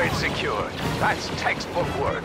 Droid secured. That's textbook work.